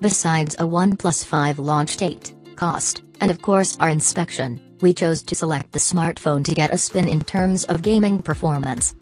Besides a OnePlus 5 launch date, cost, and of course our inspection, we chose to select the smartphone to get a spin in terms of gaming performance.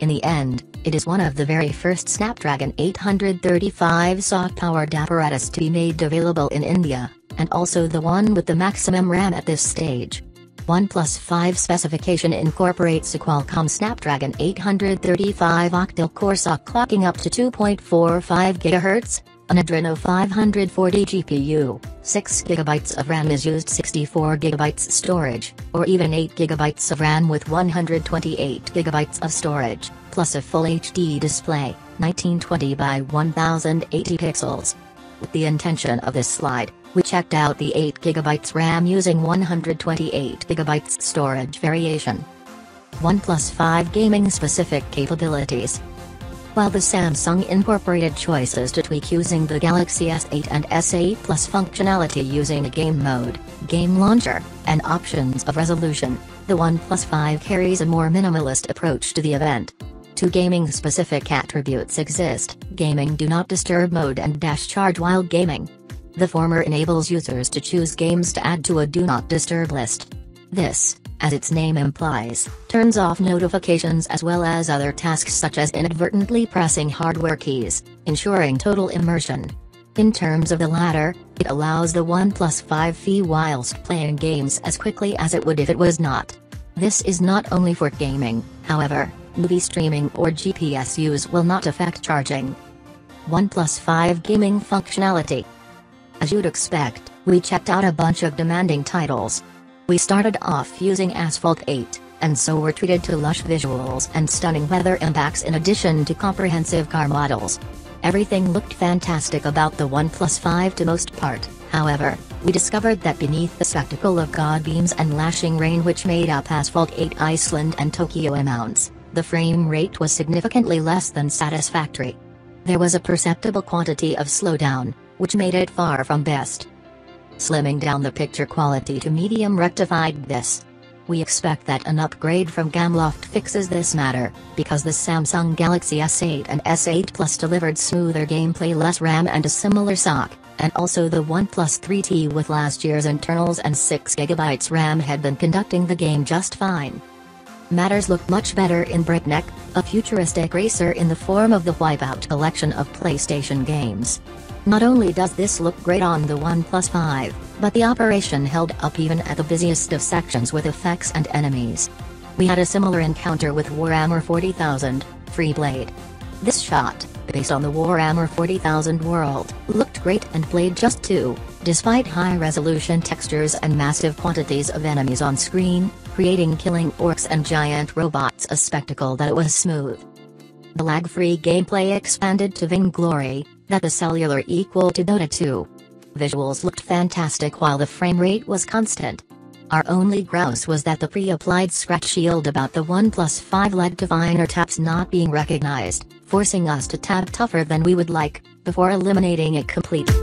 In the end, it is one of the very first Snapdragon 835 SoC-powered apparatus to be made available in India, and also the one with the maximum RAM at this stage. OnePlus 5 specification incorporates a Qualcomm Snapdragon 835 octal-core SoC clocking up to 2.45 GHz, an Adreno 540 GPU, 6GB of RAM is used 64GB storage, or even 8GB of RAM with 128GB of storage, plus a full HD display, 1920 by 1080 pixels. With the intention of this slide, we checked out the 8GB RAM using 128GB storage variation. OnePlus 5 gaming specific capabilities, while the Samsung incorporated choices to tweak using the Galaxy S8 and S8 Plus functionality using a game mode, game launcher, and options of resolution, the OnePlus 5 carries a more minimalist approach to the event. Two gaming-specific attributes exist, Gaming Do Not Disturb mode and Dash Charge while gaming. The former enables users to choose games to add to a Do Not Disturb list. This, as its name implies, turns off notifications as well as other tasks such as inadvertently pressing hardware keys, ensuring total immersion. In terms of the latter, it allows the OnePlus 5 fee whilst playing games as quickly as it would if it was not. This is not only for gaming, however, movie streaming or GPS use will not affect charging. OnePlus 5 gaming functionality. As you'd expect, we checked out a bunch of demanding titles, we started off using Asphalt 8, and so were treated to lush visuals and stunning weather impacts in addition to comprehensive car models. Everything looked fantastic about the OnePlus 5 to most part, however, we discovered that beneath the spectacle of god beams and lashing rain which made up Asphalt 8 Iceland and Tokyo amounts, the frame rate was significantly less than satisfactory. There was a perceptible quantity of slowdown, which made it far from best. Slimming down the picture quality to medium rectified this. We expect that an upgrade from Gameloft fixes this matter, because the Samsung Galaxy S8 and S8 Plus delivered smoother gameplay less RAM and a similar SoC, and also the OnePlus 3T with last year's internals and 6GB RAM had been conducting the game just fine. Matters look much better in Breakneck, a futuristic racer in the form of the Wipeout collection of PlayStation games. Not only does this look great on the OnePlus 5, but the operation held up even at the busiest of sections with effects and enemies. We had a similar encounter with Warhammer 40,000, Freeblade. This shot, based on the Warhammer 40,000 world, looked great and played just too, despite high-resolution textures and massive quantities of enemies on screen, creating killing orcs and giant robots a spectacle that was smooth. The lag-free gameplay expanded to vainglory, that the cellular equal to Dota 2. Visuals looked fantastic while the frame rate was constant. Our only grouse was that the pre-applied scratch shield about the OnePlus 5 led to finer taps not being recognized, forcing us to tap tougher than we would like, before eliminating it completely.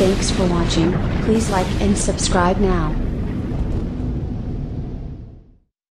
Thanks for watching, please like and subscribe now.